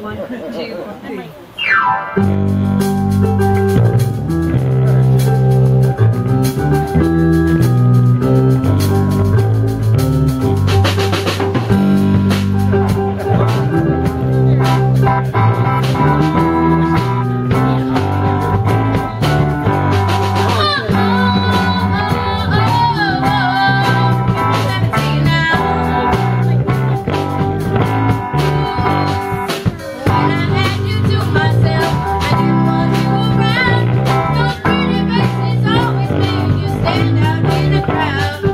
One, two, three. Let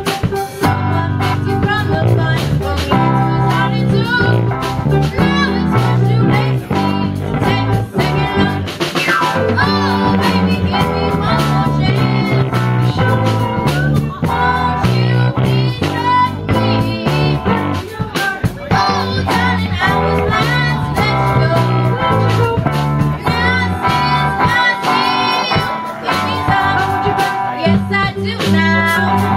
me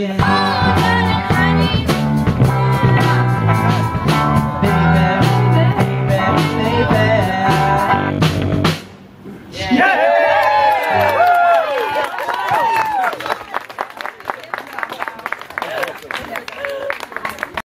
again.